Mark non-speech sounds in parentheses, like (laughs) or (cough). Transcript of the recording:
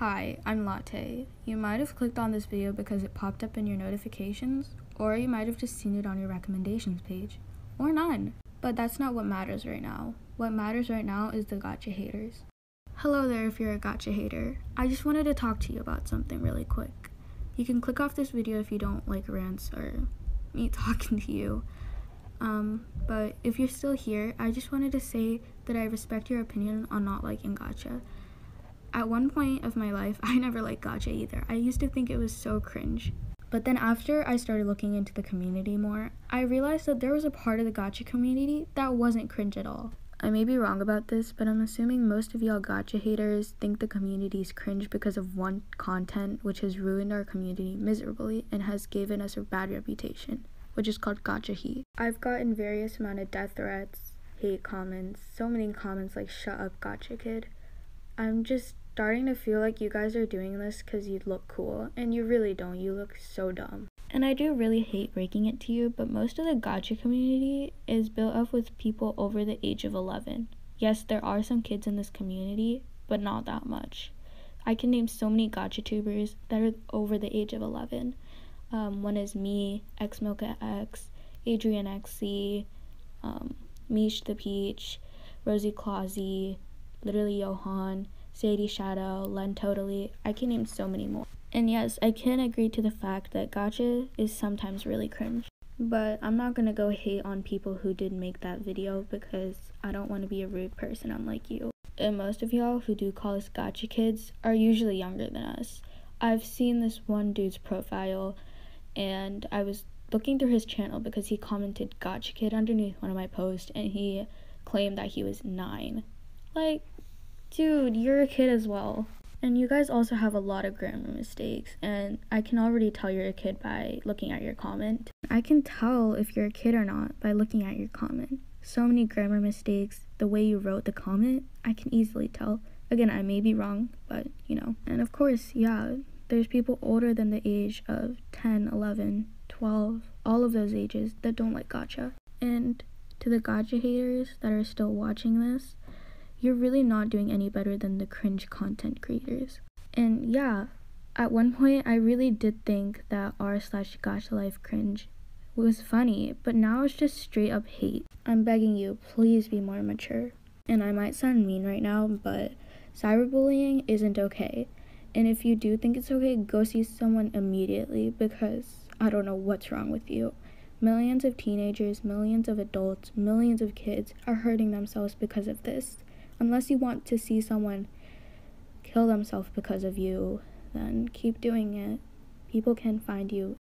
Hi, I'm Latte. You might have clicked on this video because it popped up in your notifications, or you might have just seen it on your recommendations page, or none. But that's not what matters right now. What matters right now is the gacha haters. Hello there if you're a gacha hater. I just wanted to talk to you about something really quick. You can click off this video if you don't like rants or me (laughs) talking to you. Um, but if you're still here, I just wanted to say that I respect your opinion on not liking gacha. At one point of my life, (laughs) I never liked gacha either. I used to think it was so cringe. But then after I started looking into the community more, I realized that there was a part of the gacha community that wasn't cringe at all. I may be wrong about this, but I'm assuming most of y'all gacha haters think the community is cringe because of one content which has ruined our community miserably and has given us a bad reputation, which is called gacha heat. I've gotten various amount of death threats, hate comments, so many comments like shut up gacha kid. I'm just starting to feel like you guys are doing this because you look cool, and you really don't. You look so dumb. And I do really hate breaking it to you, but most of the gacha community is built up with people over the age of 11. Yes, there are some kids in this community, but not that much. I can name so many gacha tubers that are over the age of 11. Um, one is me, X Milka X, Adrian XC, um, Mish the Peach, Rosie Clausy, literally Johan, Sadie Shadow, Len Totally. I can name so many more. And yes, I can agree to the fact that gacha is sometimes really cringe. But I'm not gonna go hate on people who did make that video because I don't want to be a rude person unlike you. And most of y'all who do call us gacha kids are usually younger than us. I've seen this one dude's profile and I was looking through his channel because he commented gacha kid underneath one of my posts and he claimed that he was nine. Like, Dude, you're a kid as well. And you guys also have a lot of grammar mistakes, and I can already tell you're a kid by looking at your comment. I can tell if you're a kid or not by looking at your comment. So many grammar mistakes, the way you wrote the comment, I can easily tell. Again, I may be wrong, but you know. And of course, yeah, there's people older than the age of 10, 11, 12, all of those ages that don't like gacha. And to the gacha haters that are still watching this, you're really not doing any better than the cringe content creators. And yeah, at one point I really did think that r slash gacha life cringe was funny, but now it's just straight up hate. I'm begging you, please be more mature. And I might sound mean right now, but cyberbullying isn't okay. And if you do think it's okay, go see someone immediately because I don't know what's wrong with you. Millions of teenagers, millions of adults, millions of kids are hurting themselves because of this. Unless you want to see someone kill themselves because of you, then keep doing it. People can find you